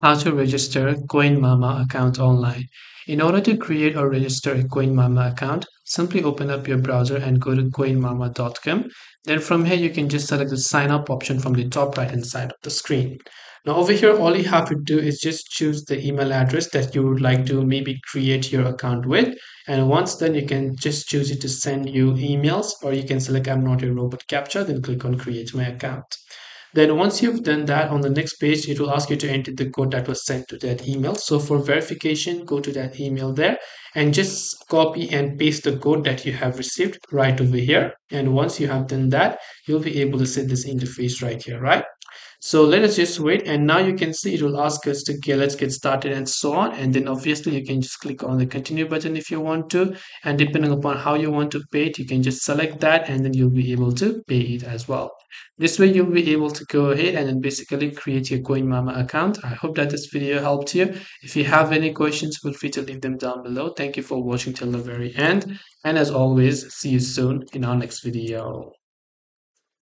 how to register CoinMama account online. In order to create or register a CoinMama account, simply open up your browser and go to coinmama.com. Then from here, you can just select the sign up option from the top right hand side of the screen. Now over here, all you have to do is just choose the email address that you would like to maybe create your account with. And once done, you can just choose it to send you emails or you can select I'm not a robot captcha, then click on create my account. Then once you've done that on the next page, it will ask you to enter the code that was sent to that email. So for verification, go to that email there and just copy and paste the code that you have received right over here. And once you have done that, you'll be able to see this interface right here, right? So let us just wait and now you can see it will ask us to okay, let's get started and so on and then obviously you can just click on the continue button if you want to and depending upon how you want to pay it you can just select that and then you'll be able to pay it as well. This way you'll be able to go ahead and then basically create your CoinMama account. I hope that this video helped you. If you have any questions feel free to leave them down below. Thank you for watching till the very end and as always see you soon in our next video.